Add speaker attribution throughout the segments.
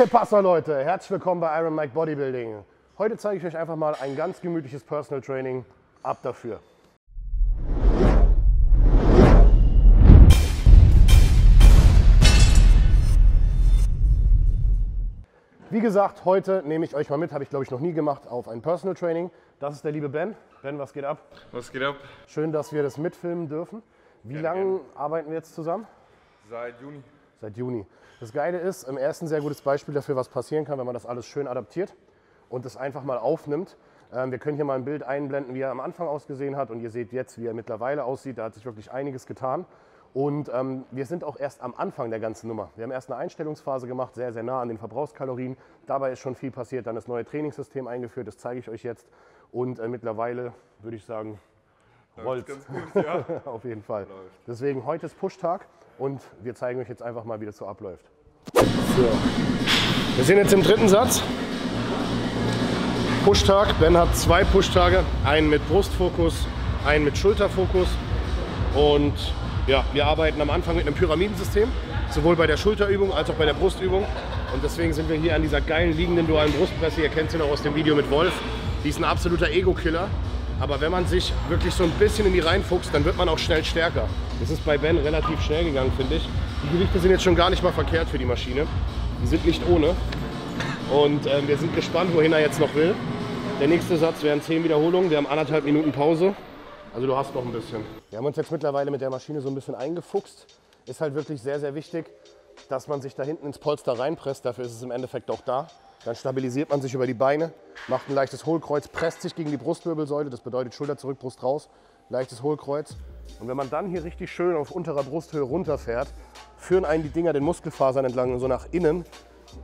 Speaker 1: Que pasa, Leute? Herzlich willkommen bei Iron Mike Bodybuilding. Heute zeige ich euch einfach mal ein ganz gemütliches Personal Training. Ab dafür. Wie gesagt, heute nehme ich euch mal mit, habe ich glaube ich noch nie gemacht, auf ein Personal Training. Das ist der liebe Ben. Ben, was geht ab?
Speaker 2: Was geht ab?
Speaker 1: Schön, dass wir das mitfilmen dürfen. Wie
Speaker 2: Gerne,
Speaker 1: lange arbeiten wir jetzt zusammen?
Speaker 2: Seit Juni.
Speaker 1: Seit Juni. Das Geile ist, im ersten sehr gutes Beispiel dafür, was passieren kann, wenn man das alles schön adaptiert und es einfach mal aufnimmt. Ähm, wir können hier mal ein Bild einblenden, wie er am Anfang ausgesehen hat und ihr seht jetzt, wie er mittlerweile aussieht. Da hat sich wirklich einiges getan. Und ähm, wir sind auch erst am Anfang der ganzen Nummer. Wir haben erst eine Einstellungsphase gemacht, sehr, sehr nah an den Verbrauchskalorien. Dabei ist schon viel passiert. Dann das neue Trainingssystem eingeführt, das zeige ich euch jetzt. Und äh, mittlerweile würde ich sagen, rollt
Speaker 2: ja.
Speaker 1: auf jeden Fall.
Speaker 2: Läuft.
Speaker 1: Deswegen heute ist Pushtag und wir zeigen euch jetzt einfach mal, wie das so abläuft. So. Wir sind jetzt im dritten Satz. Pushtag. Ben hat zwei Pushtage. Einen mit Brustfokus, einen mit Schulterfokus. Und ja, wir arbeiten am Anfang mit einem Pyramidensystem, sowohl bei der Schulterübung als auch bei der Brustübung. Und deswegen sind wir hier an dieser geilen liegenden dualen Brustpresse. Ihr kennt sie noch aus dem Video mit Wolf. Die ist ein absoluter Ego-Killer. Aber wenn man sich wirklich so ein bisschen in die reinfuchst, dann wird man auch schnell stärker. Das ist bei Ben relativ schnell gegangen, finde ich. Die Gewichte sind jetzt schon gar nicht mal verkehrt für die Maschine. Die sind nicht ohne. Und ähm, wir sind gespannt, wohin er jetzt noch will. Der nächste Satz wären 10 Wiederholungen. Wir haben anderthalb Minuten Pause. Also du hast noch ein bisschen. Wir haben uns jetzt mittlerweile mit der Maschine so ein bisschen eingefuchst. Ist halt wirklich sehr, sehr wichtig, dass man sich da hinten ins Polster reinpresst. Dafür ist es im Endeffekt auch da. Dann stabilisiert man sich über die Beine, macht ein leichtes Hohlkreuz, presst sich gegen die Brustwirbelsäule. Das bedeutet Schulter zurück, Brust raus. Leichtes Hohlkreuz. Und wenn man dann hier richtig schön auf unterer Brusthöhe runterfährt, führen einen die Dinger den Muskelfasern entlang so nach innen.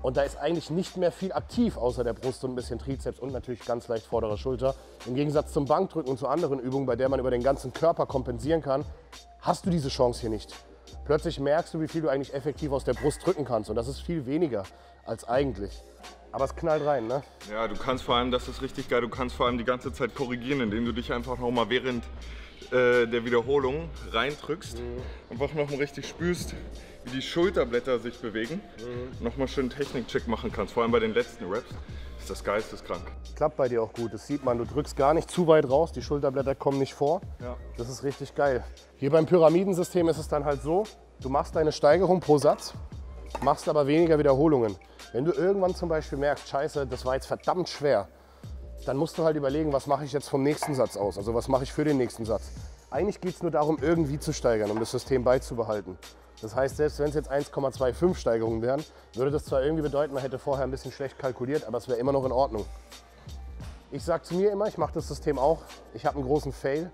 Speaker 1: Und da ist eigentlich nicht mehr viel aktiv außer der Brust und ein bisschen Trizeps und natürlich ganz leicht vordere Schulter. Im Gegensatz zum Bankdrücken und zu anderen Übungen, bei der man über den ganzen Körper kompensieren kann, hast du diese Chance hier nicht. Plötzlich merkst du, wie viel du eigentlich effektiv aus der Brust drücken kannst. Und das ist viel weniger als eigentlich. Aber es knallt rein, ne?
Speaker 2: Ja, du kannst vor allem, das ist richtig geil, du kannst vor allem die ganze Zeit korrigieren, indem du dich einfach nochmal während äh, der Wiederholung reindrückst. Einfach nochmal richtig spürst, wie die Schulterblätter sich bewegen. Nochmal schön einen Technikcheck machen kannst, vor allem bei den letzten Raps. Ist das geisteskrank.
Speaker 1: Klappt bei dir auch gut. Das sieht man. Du drückst gar nicht zu weit raus. Die Schulterblätter kommen nicht vor.
Speaker 2: Ja.
Speaker 1: Das ist richtig geil. Hier beim Pyramidensystem ist es dann halt so, du machst deine Steigerung pro Satz, machst aber weniger Wiederholungen. Wenn du irgendwann zum Beispiel merkst, scheiße, das war jetzt verdammt schwer, dann musst du halt überlegen, was mache ich jetzt vom nächsten Satz aus? Also was mache ich für den nächsten Satz? Eigentlich geht es nur darum, irgendwie zu steigern, um das System beizubehalten. Das heißt, selbst wenn es jetzt 1,25 Steigerungen wären, würde das zwar irgendwie bedeuten, man hätte vorher ein bisschen schlecht kalkuliert, aber es wäre immer noch in Ordnung. Ich sage zu mir immer, ich mache das System auch. Ich habe einen großen Fail,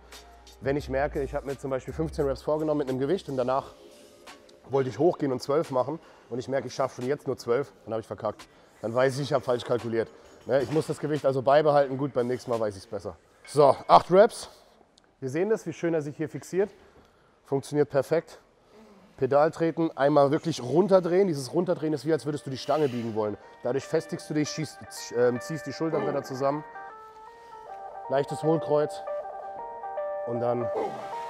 Speaker 1: wenn ich merke, ich habe mir zum Beispiel 15 Reps vorgenommen mit einem Gewicht und danach wollte ich hochgehen und 12 machen und ich merke, ich schaffe schon jetzt nur 12, dann habe ich verkackt. Dann weiß ich, ich habe falsch kalkuliert. Ne, Ich muss das Gewicht also beibehalten. Gut, beim nächsten Mal weiß ich es besser. So, 8 Reps. Wir sehen das, wie schön er sich hier fixiert. Funktioniert perfekt. Pedal treten, einmal wirklich runterdrehen. Dieses Runterdrehen ist wie, als würdest du die Stange biegen wollen. Dadurch festigst du dich, schießt, äh, ziehst die Schulterblätter zusammen. Leichtes Hohlkreuz. Und dann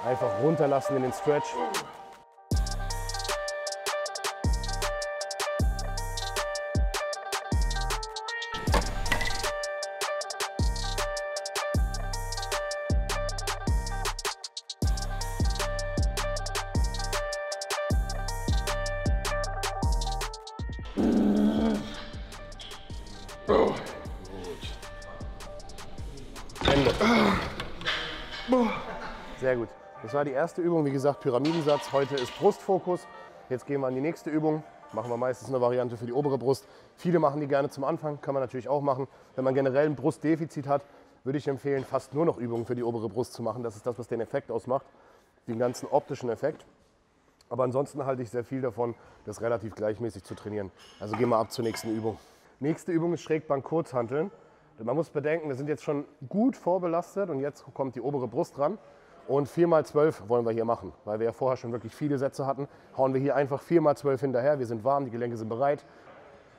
Speaker 1: einfach runterlassen in den Stretch. War die erste Übung. Wie gesagt, Pyramidensatz. Heute ist Brustfokus. Jetzt gehen wir an die nächste Übung. Machen wir meistens eine Variante für die obere Brust. Viele machen die gerne zum Anfang. Kann man natürlich auch machen. Wenn man generell ein Brustdefizit hat, würde ich empfehlen, fast nur noch Übungen für die obere Brust zu machen. Das ist das, was den Effekt ausmacht. Den ganzen optischen Effekt. Aber ansonsten halte ich sehr viel davon, das relativ gleichmäßig zu trainieren. Also gehen wir ab zur nächsten Übung. Nächste Übung ist Schrägbank Kurzhanteln. Man muss bedenken, wir sind jetzt schon gut vorbelastet und jetzt kommt die obere Brust ran. Und 4x12 wollen wir hier machen, weil wir ja vorher schon wirklich viele Sätze hatten. Hauen wir hier einfach 4x12 hinterher. Wir sind warm, die Gelenke sind bereit.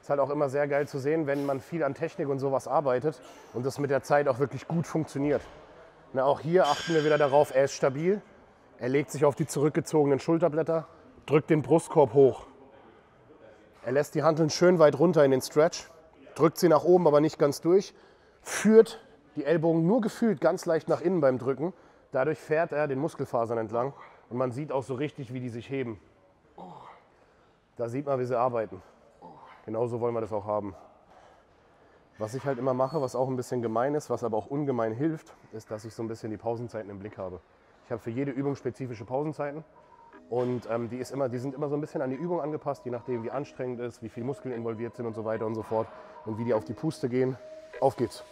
Speaker 1: Ist halt auch immer sehr geil zu sehen, wenn man viel an Technik und sowas arbeitet und das mit der Zeit auch wirklich gut funktioniert. Na, auch hier achten wir wieder darauf, er ist stabil. Er legt sich auf die zurückgezogenen Schulterblätter, drückt den Brustkorb hoch. Er lässt die Hanteln schön weit runter in den Stretch, drückt sie nach oben, aber nicht ganz durch, führt die Ellbogen nur gefühlt ganz leicht nach innen beim Drücken. Dadurch fährt er den Muskelfasern entlang und man sieht auch so richtig, wie die sich heben. Da sieht man, wie sie arbeiten. Genauso wollen wir das auch haben. Was ich halt immer mache, was auch ein bisschen gemein ist, was aber auch ungemein hilft, ist, dass ich so ein bisschen die Pausenzeiten im Blick habe. Ich habe für jede Übung spezifische Pausenzeiten und ähm, die, ist immer, die sind immer so ein bisschen an die Übung angepasst, je nachdem wie anstrengend es ist, wie viele Muskeln involviert sind und so weiter und so fort und wie die auf die Puste gehen. Auf geht's!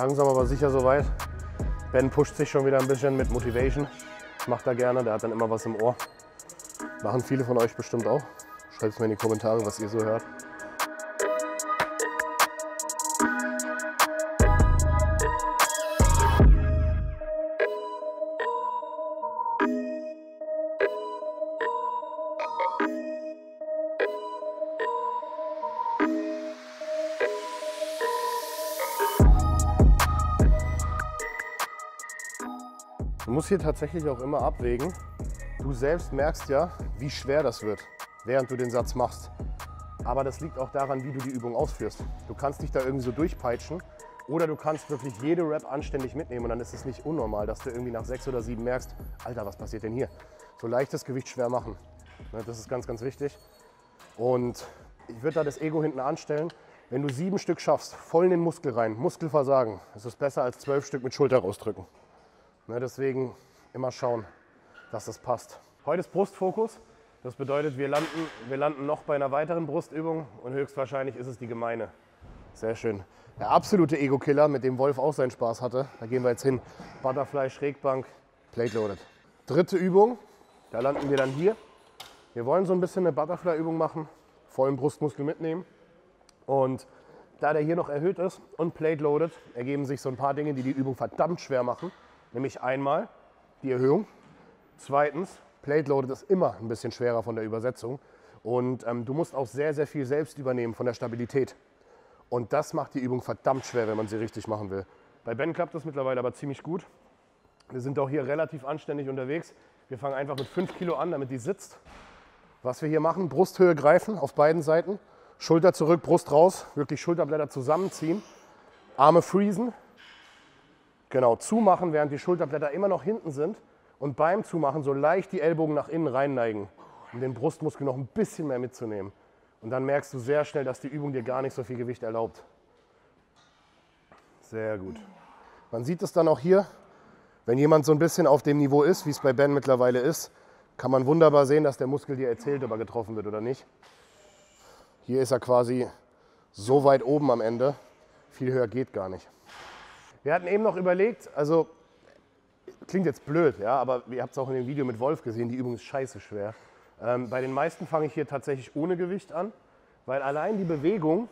Speaker 1: Langsam aber sicher soweit. Ben pusht sich schon wieder ein bisschen mit Motivation. Macht er gerne, der hat dann immer was im Ohr. Machen viele von euch bestimmt auch. Schreibt es mir in die Kommentare, was ihr so hört. Hier tatsächlich auch immer abwägen. Du selbst merkst ja, wie schwer das wird, während du den Satz machst. Aber das liegt auch daran, wie du die Übung ausführst. Du kannst dich da irgendwie so durchpeitschen oder du kannst wirklich jede Rap anständig mitnehmen und dann ist es nicht unnormal, dass du irgendwie nach sechs oder sieben merkst, Alter, was passiert denn hier? So leichtes Gewicht schwer machen. Ne, das ist ganz, ganz wichtig. Und ich würde da das Ego hinten anstellen. Wenn du sieben Stück schaffst, voll in den Muskel rein, Muskelversagen, ist es besser als zwölf Stück mit Schulter rausdrücken. Ne, deswegen immer schauen, dass das passt. Heute ist Brustfokus. Das bedeutet, wir landen, wir landen noch bei einer weiteren Brustübung und höchstwahrscheinlich ist es die gemeine. Sehr schön. Der absolute Ego-Killer, mit dem Wolf auch seinen Spaß hatte. Da gehen wir jetzt hin. Butterfly, Schrägbank, Plate Loaded. Dritte Übung, da landen wir dann hier. Wir wollen so ein bisschen eine Butterfly-Übung machen, vollen Brustmuskel mitnehmen. Und da der hier noch erhöht ist und Plate Loaded, ergeben sich so ein paar Dinge, die die Übung verdammt schwer machen. Nämlich einmal die Erhöhung. Zweitens, Plate Loaded ist immer ein bisschen schwerer von der Übersetzung. Und ähm, du musst auch sehr, sehr viel selbst übernehmen von der Stabilität. Und das macht die Übung verdammt schwer, wenn man sie richtig machen will. Bei Ben klappt das mittlerweile aber ziemlich gut. Wir sind auch hier relativ anständig unterwegs. Wir fangen einfach mit 5 Kilo an, damit die sitzt. Was wir hier machen, Brusthöhe greifen auf beiden Seiten. Schulter zurück, Brust raus, wirklich Schulterblätter zusammenziehen. Arme freezen, Genau, zumachen, während die Schulterblätter immer noch hinten sind. Und beim Zumachen so leicht die Ellbogen nach innen reinneigen, um den Brustmuskel noch ein bisschen mehr mitzunehmen. Und dann merkst du sehr schnell, dass die Übung dir gar nicht so viel Gewicht erlaubt. Sehr gut. Man sieht es dann auch hier, wenn jemand so ein bisschen auf dem Niveau ist, wie es bei Ben mittlerweile ist, kann man wunderbar sehen, dass der Muskel dir erzählt, ob er getroffen wird oder nicht. Hier ist er quasi so weit oben am Ende. Viel höher geht gar nicht. Wir hatten eben noch überlegt, also klingt jetzt blöd, ja, aber ihr habt es auch in dem Video mit Wolf gesehen, die Übung ist scheiße schwer. Ähm, bei den meisten fange ich hier tatsächlich ohne Gewicht an, weil allein die Bewegung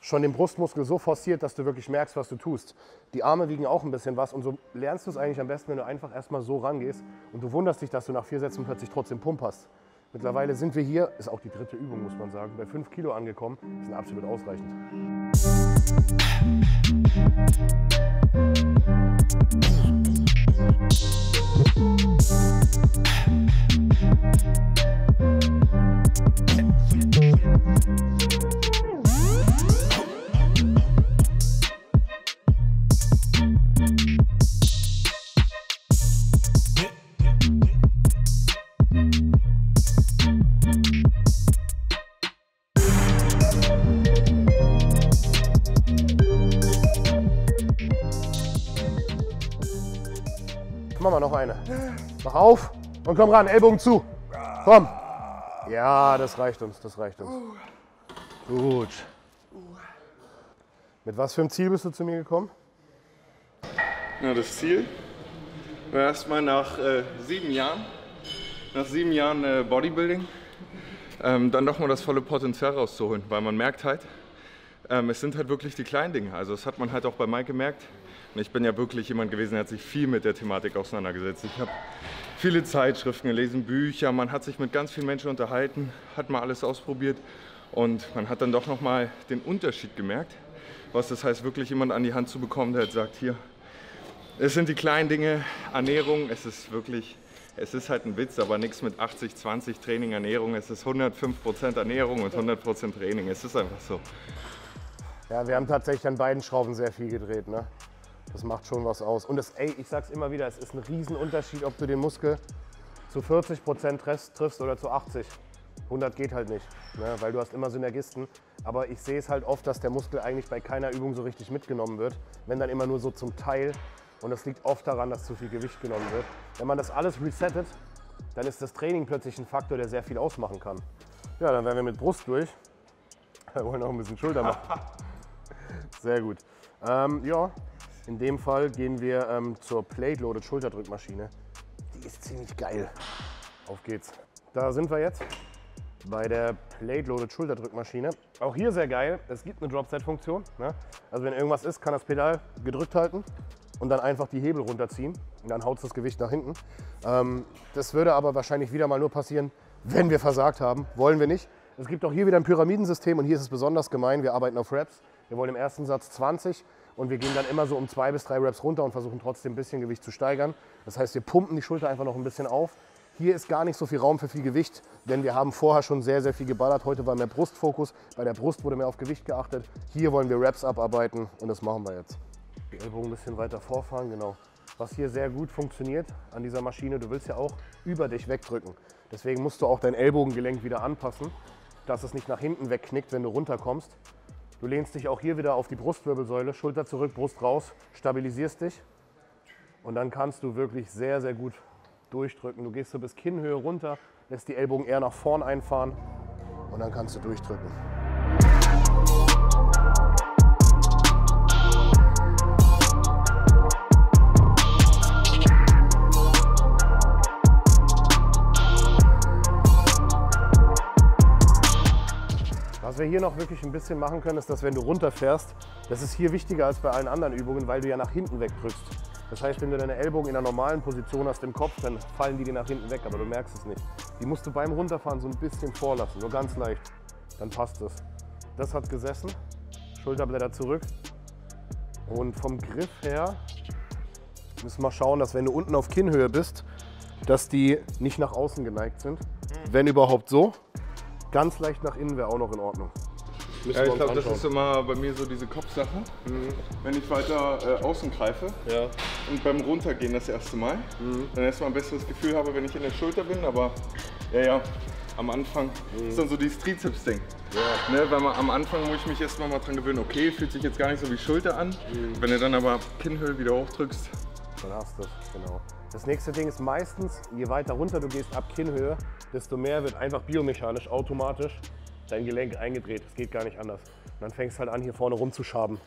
Speaker 1: schon den Brustmuskel so forciert, dass du wirklich merkst, was du tust. Die Arme wiegen auch ein bisschen was und so lernst du es eigentlich am besten, wenn du einfach erstmal so rangehst und du wunderst dich, dass du nach vier Sätzen plötzlich trotzdem Pump hast. Mittlerweile sind wir hier, ist auch die dritte Übung, muss man sagen, bei 5 Kilo angekommen, sind absolut ausreichend. Mach auf und komm ran, Ellbogen zu. Komm. Ja, das reicht uns, das reicht uns. Gut. Mit was für einem Ziel bist du zu mir gekommen?
Speaker 2: Ja, das Ziel Erstmal nach äh, sieben Jahren, nach sieben Jahren äh, Bodybuilding, ähm, dann doch mal das volle Potenzial rauszuholen, weil man merkt halt, ähm, es sind halt wirklich die kleinen Dinge. Also das hat man halt auch bei Mike gemerkt. Und ich bin ja wirklich jemand gewesen, der hat sich viel mit der Thematik auseinandergesetzt. Ich habe viele Zeitschriften gelesen, Bücher, man hat sich mit ganz vielen Menschen unterhalten, hat mal alles ausprobiert und man hat dann doch noch mal den Unterschied gemerkt, was das heißt, wirklich jemand an die Hand zu bekommen, der halt sagt, hier, es sind die kleinen Dinge, Ernährung, es ist wirklich, es ist halt ein Witz, aber nichts mit 80, 20 Training, Ernährung, es ist 105% Ernährung und 100% Training, es ist einfach so.
Speaker 1: Ja, wir haben tatsächlich an beiden Schrauben sehr viel gedreht. Ne? Das macht schon was aus. Und das, ey, ich sag's immer wieder, es ist ein Riesenunterschied, ob du den Muskel zu 40 Prozent triffst oder zu 80. 100 geht halt nicht, ne? weil du hast immer Synergisten. Aber ich sehe es halt oft, dass der Muskel eigentlich bei keiner Übung so richtig mitgenommen wird, wenn dann immer nur so zum Teil. Und das liegt oft daran, dass zu viel Gewicht genommen wird. Wenn man das alles resettet, dann ist das Training plötzlich ein Faktor, der sehr viel ausmachen kann. Ja, dann wären wir mit Brust durch. Wir wollen noch ein bisschen Schulter machen. Sehr gut. Ähm, ja, in dem Fall gehen wir ähm, zur Plate-Loaded Schulterdrückmaschine. Die ist ziemlich geil. Auf geht's. Da sind wir jetzt bei der Plate-Loaded Schulterdrückmaschine. Auch hier sehr geil. Es gibt eine Drop-Set-Funktion. Ne? Also wenn irgendwas ist, kann das Pedal gedrückt halten und dann einfach die Hebel runterziehen. Und dann haut das Gewicht nach hinten. Ähm, das würde aber wahrscheinlich wieder mal nur passieren, wenn wir versagt haben. Wollen wir nicht. Es gibt auch hier wieder ein Pyramidensystem und hier ist es besonders gemein. Wir arbeiten auf Reps. Wir wollen im ersten Satz 20 und wir gehen dann immer so um zwei bis drei Reps runter und versuchen trotzdem ein bisschen Gewicht zu steigern. Das heißt, wir pumpen die Schulter einfach noch ein bisschen auf. Hier ist gar nicht so viel Raum für viel Gewicht, denn wir haben vorher schon sehr, sehr viel geballert. Heute war mehr Brustfokus. Bei der Brust wurde mehr auf Gewicht geachtet. Hier wollen wir Reps abarbeiten und das machen wir jetzt. Die Ellbogen ein bisschen weiter vorfahren, genau. Was hier sehr gut funktioniert an dieser Maschine, du willst ja auch über dich wegdrücken. Deswegen musst du auch dein Ellbogengelenk wieder anpassen, dass es nicht nach hinten wegknickt, wenn du runterkommst. Du lehnst dich auch hier wieder auf die Brustwirbelsäule, Schulter zurück, Brust raus, stabilisierst dich und dann kannst du wirklich sehr, sehr gut durchdrücken. Du gehst so bis Kinnhöhe runter, lässt die Ellbogen eher nach vorn einfahren und dann kannst du durchdrücken. Was wir hier noch wirklich ein bisschen machen können, ist, dass wenn du runterfährst, das ist hier wichtiger als bei allen anderen Übungen, weil du ja nach hinten wegdrückst. Das heißt, wenn du deine Ellbogen in einer normalen Position hast im Kopf, dann fallen die dir nach hinten weg, aber du merkst es nicht. Die musst du beim Runterfahren so ein bisschen vorlassen, nur ganz leicht. Dann passt es. Das hat gesessen. Schulterblätter zurück. Und vom Griff her müssen wir schauen, dass wenn du unten auf Kinnhöhe bist, dass die nicht nach außen geneigt sind. Wenn überhaupt so. Ganz leicht nach innen wäre auch noch in Ordnung.
Speaker 2: Ja, ich glaube, das ist immer bei mir so diese Kopfsache. Mhm. Wenn ich weiter äh, außen greife
Speaker 1: Ja.
Speaker 2: und beim Runtergehen das erste Mal,
Speaker 1: Mhm.
Speaker 2: dann erstmal ein besseres Gefühl habe, wenn ich in der Schulter bin. Aber ja, ja, am Anfang ist dann so dieses Trizeps-Ding.
Speaker 1: Mhm. Ja.
Speaker 2: Ne, weil man, am Anfang muss ich mich erstmal mal dran gewöhnen, okay, fühlt sich jetzt gar nicht so wie Schulter an.
Speaker 1: Mhm.
Speaker 2: Wenn du dann aber Kinnhöhe wieder hochdrückst,
Speaker 1: Dann hast du es, genau. Das nächste Ding ist meistens, je weiter runter du gehst ab Kinnhöhe, desto mehr wird einfach biomechanisch automatisch dein Gelenk eingedreht. Es geht gar nicht anders. Und dann fängst du halt an, hier vorne rumzuschaben.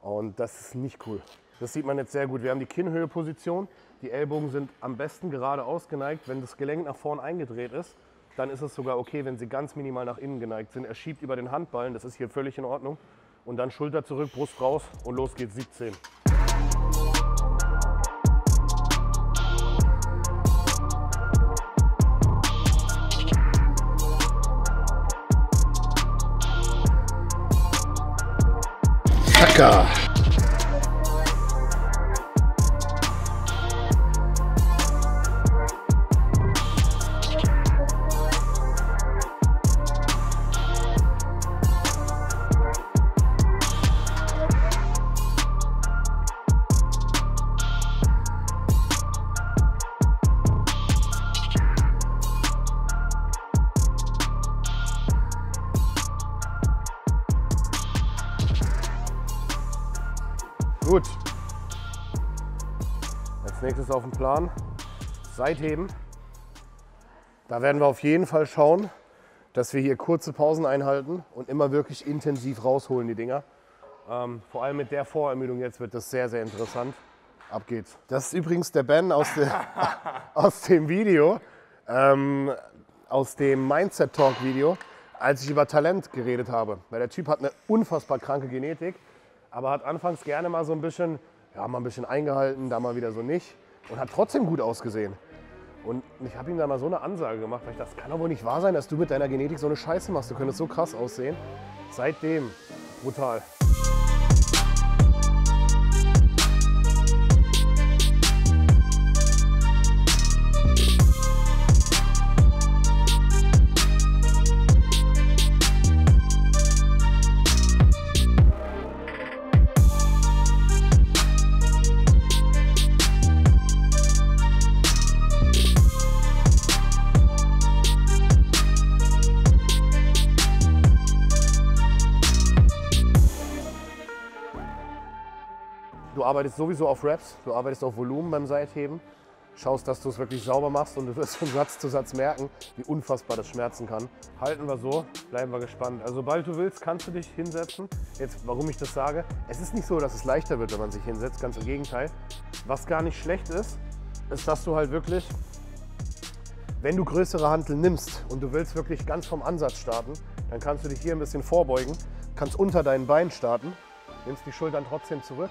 Speaker 1: Und das ist nicht cool. Das sieht man jetzt sehr gut. Wir haben die Kinnhöheposition. Die Ellbogen sind am besten gerade ausgeneigt. Wenn das Gelenk nach vorne eingedreht ist, dann ist es sogar okay, wenn sie ganz minimal nach innen geneigt sind. Er schiebt über den Handballen, das ist hier völlig in Ordnung. Und dann Schulter zurück, Brust raus und los geht's 17. Rebecca. Gut. Als nächstes auf dem Plan Seitheben. Da werden wir auf jeden Fall schauen, dass wir hier kurze Pausen einhalten und immer wirklich intensiv rausholen die Dinger. Ähm, vor allem mit der Vorermüdung jetzt wird das sehr, sehr interessant. Ab geht's. Das ist übrigens der Ben aus, de, aus dem Video, ähm, aus dem Mindset Talk Video, als ich über Talent geredet habe. Weil der Typ hat eine unfassbar kranke Genetik, aber hat anfangs gerne mal so ein bisschen, ja, mal ein bisschen eingehalten, da mal wieder so nicht und hat trotzdem gut ausgesehen. Und ich habe ihm da mal so eine Ansage gemacht, weil ich dachte, das kann doch wohl nicht wahr sein, dass du mit deiner Genetik so eine Scheiße machst. Du könntest so krass aussehen. Seitdem, brutal. Arbeitest sowieso auf Reps, du arbeitest auf Volumen beim Seitheben, schaust, dass du es wirklich sauber machst und du wirst von Satz zu Satz merken, wie unfassbar das schmerzen kann. Halten wir so, bleiben wir gespannt. Also sobald du willst, kannst du dich hinsetzen. Jetzt, warum ich das sage, es ist nicht so, dass es leichter wird, wenn man sich hinsetzt, ganz im Gegenteil. Was gar nicht schlecht ist, ist, dass du halt wirklich, wenn du größere Hantel nimmst und du willst wirklich ganz vom Ansatz starten, dann kannst du dich hier ein bisschen vorbeugen, kannst unter deinen Beinen starten, nimmst die Schultern trotzdem zurück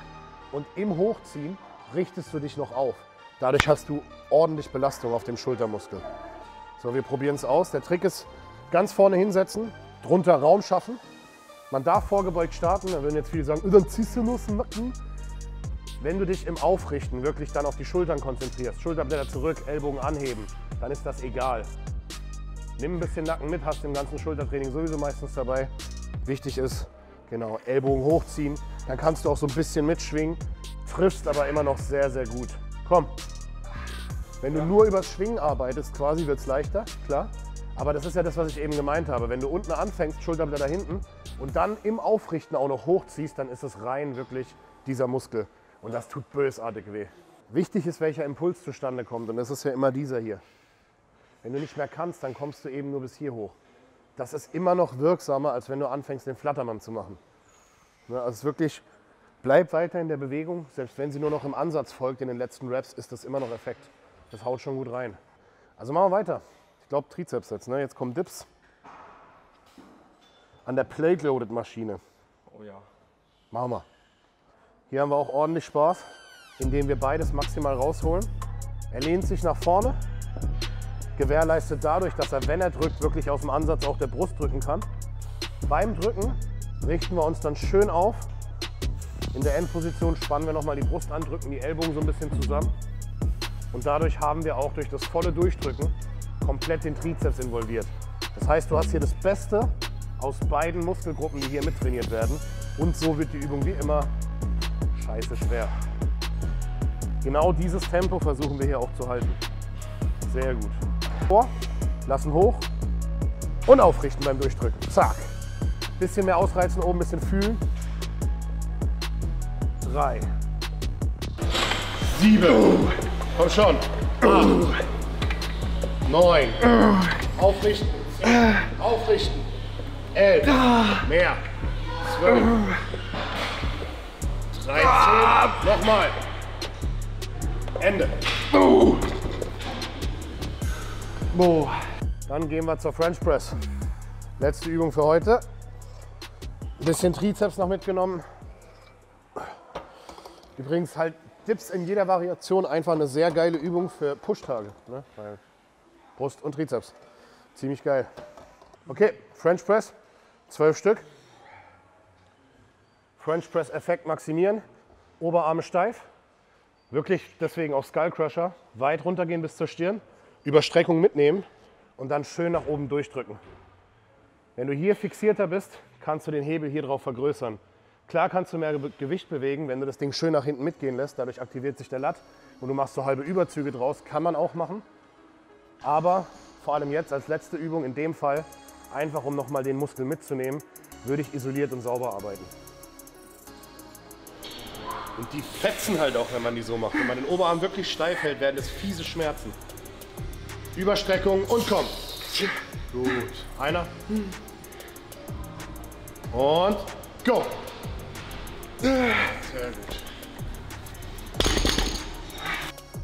Speaker 1: und im Hochziehen richtest du dich noch auf. Dadurch hast du ordentlich Belastung auf dem Schultermuskel. So, wir probieren es aus. Der Trick ist ganz vorne hinsetzen, drunter Raum schaffen. Man darf vorgebeugt starten, da würden jetzt viele sagen, "Äh, dann ziehst du nur das Nacken. Wenn du dich im Aufrichten wirklich dann auf die Schultern konzentrierst, Schulterblätter zurück, Ellbogen anheben, dann ist das egal. Nimm ein bisschen Nacken mit, hast im ganzen Schultertraining sowieso meistens dabei. Wichtig ist, genau, Ellbogen hochziehen, dann kannst du auch so ein bisschen mitschwingen, triffst aber immer noch sehr, sehr gut. Komm. Wenn du nur übers Schwingen arbeitest, quasi wird es leichter, klar. Aber das ist ja das, was ich eben gemeint habe. Wenn du unten anfängst, Schulterblätter hinten und dann im Aufrichten auch noch hochziehst, dann ist es rein wirklich dieser Muskel. Und das tut bösartig weh. Wichtig ist, welcher Impuls zustande kommt. Und das ist ja immer dieser hier. Wenn du nicht mehr kannst, dann kommst du eben nur bis hier hoch. Das ist immer noch wirksamer, als wenn du anfängst, den Flattermann zu machen. Ne, Also es ist wirklich, bleib weiter in der Bewegung. Selbst wenn sie nur noch im Ansatz folgt in den letzten Reps, ist das immer noch Effekt. Das haut schon gut rein. Also machen wir weiter. Ich glaube Trizeps jetzt. Ne? Jetzt kommen Dips. An der Plate-Loaded-Maschine.
Speaker 2: Oh ja.
Speaker 1: Machen wir. Hier haben wir auch ordentlich Spaß, indem wir beides maximal rausholen. Er lehnt sich nach vorne, gewährleistet dadurch, dass er, wenn er drückt, wirklich aus dem Ansatz auch der Brust drücken kann. Beim Drücken richten wir uns dann schön auf. In der Endposition spannen wir nochmal die Brust an, drücken die Ellbogen so ein bisschen zusammen. Und dadurch haben wir auch durch das volle Durchdrücken komplett den Trizeps involviert. Das heißt, du hast hier das Beste aus beiden Muskelgruppen, die hier mittrainiert werden. Und so wird die Übung wie immer scheiße schwer. Genau dieses Tempo versuchen wir hier auch zu halten. Sehr gut. Vor, lassen hoch und aufrichten beim Durchdrücken. Zack. Bisschen mehr ausreizen, oben ein bisschen fühlen. Drei. Sieben. Komm schon. Acht. Neun. Aufrichten. Zehn. Aufrichten. Elf. Mehr. Zwölf. Dreizehn. Nochmal. Ende. Boah. Dann gehen wir zur French Press. Letzte Übung für heute. Ein bisschen Trizeps noch mitgenommen. Übrigens halt Dips in jeder Variation einfach eine sehr geile Übung für Push-Tage. Ne? Brust und Trizeps. Ziemlich geil. Okay, French Press. Zwölf Stück. French Press Effekt maximieren. Oberarme steif. Wirklich deswegen auch Skull Crusher. Weit runtergehen bis zur Stirn. Überstreckung mitnehmen und dann schön nach oben durchdrücken. Wenn du hier fixierter bist, kannst du den Hebel hier drauf vergrößern. Klar kannst du mehr Ge- Gewicht bewegen, wenn du das Ding schön nach hinten mitgehen lässt. Dadurch aktiviert sich der Lat und du machst so halbe Überzüge draus. Kann man auch machen. Aber vor allem jetzt als letzte Übung, in dem Fall, einfach um nochmal den Muskel mitzunehmen, würde ich isoliert und sauber arbeiten. Und die fetzen halt auch, wenn man die so macht. Wenn man den Oberarm wirklich steif hält, werden es fiese Schmerzen. Überstreckung und komm. Gut. Einer. Und go. Sehr gut.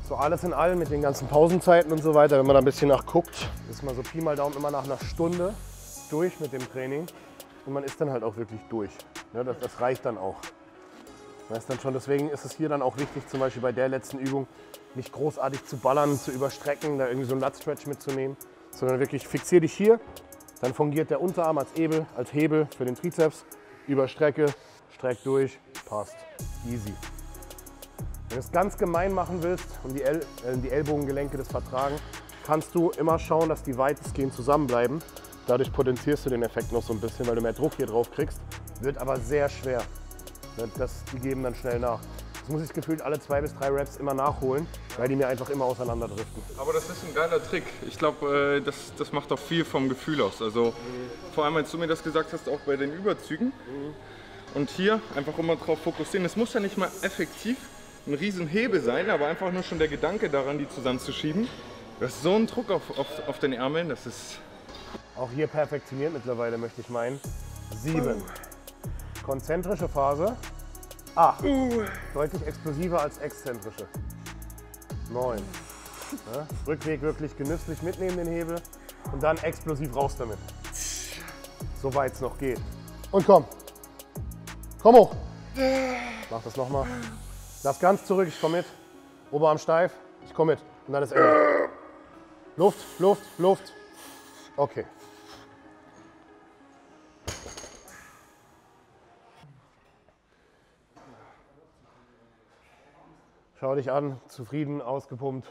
Speaker 1: So alles in allem mit den ganzen Pausenzeiten und so weiter, wenn man da ein bisschen nachguckt, ist man so Pi mal Daumen immer nach einer Stunde durch mit dem Training und man ist dann halt auch wirklich durch. Das reicht dann auch. Das dann schon, deswegen ist es hier dann auch wichtig, zum Beispiel bei der letzten Übung, nicht großartig zu ballern, zu überstrecken, da irgendwie so einen Lat-Stretch mitzunehmen, sondern wirklich fixier dich hier, dann fungiert der Unterarm als Hebel, als Hebel für den Trizeps, überstrecke, streck durch, passt, easy. Wenn du es ganz gemein machen willst und die, El äh, die Ellbogengelenke das vertragen, kannst du immer schauen, dass die weitestgehend zusammenbleiben. Dadurch potenzierst du den Effekt noch so ein bisschen, weil du mehr Druck hier drauf kriegst. Wird aber sehr schwer. Das, die geben dann schnell nach. Das muss ich gefühlt alle zwei bis drei Reps immer nachholen, weil die mir einfach immer auseinanderdriften.
Speaker 2: Aber das ist ein geiler Trick. Ich glaube, äh, das, das macht auch viel vom Gefühl aus. Also vor allem, als du mir das gesagt hast, auch bei den Überzügen. Und hier einfach immer drauf fokussieren. Es muss ja nicht mal effektiv ein Riesenhebel sein, aber einfach nur schon der Gedanke daran, die zusammenzuschieben. Du hast so einen Druck auf, auf, auf den Ärmeln, das ist...
Speaker 1: Auch hier perfektioniert mittlerweile, möchte ich meinen. Sieben. Konzentrische Phase. Acht. Uh. Deutlich explosiver als exzentrische. Neun. Ja, Rückweg wirklich genüsslich mitnehmen den Hebel und dann explosiv raus damit. Soweit es noch geht. Und komm. Komm hoch. Mach das nochmal. Lass ganz zurück, ich komme mit. Oberarm steif, ich komme mit. Und dann ist Ende. Luft, Luft, Luft. Okay. Schau dich an, zufrieden, ausgepumpt.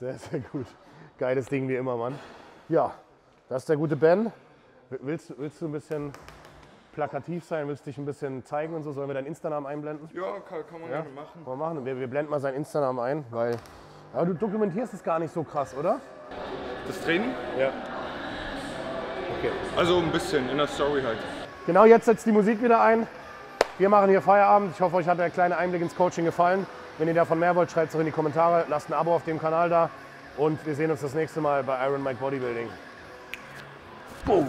Speaker 1: Sehr, sehr gut. Geiles Ding wie immer, Mann. Ja, das ist der gute Ben. Willst, willst du ein bisschen plakativ sein? Willst du dich ein bisschen zeigen und so? Sollen wir deinen Insta-Namen einblenden?
Speaker 2: Ja, kann, kann man ja? gerne machen.
Speaker 1: Man machen. Wir, wir blenden mal seinen Insta-Namen ein, weil. Aber du dokumentierst es gar nicht so krass, oder?
Speaker 2: Das Training?
Speaker 1: Ja.
Speaker 2: Okay. Also ein bisschen in der Story halt.
Speaker 1: Genau, jetzt setzt die Musik wieder ein. Wir machen hier Feierabend. Ich hoffe, euch hat der kleine Einblick ins Coaching gefallen. Wenn ihr davon mehr wollt, schreibt es doch in die Kommentare. Lasst ein Abo auf dem Kanal da. Und wir sehen uns das nächste Mal bei Iron Mike Bodybuilding. Boom!